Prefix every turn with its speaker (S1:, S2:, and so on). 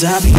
S1: I'll be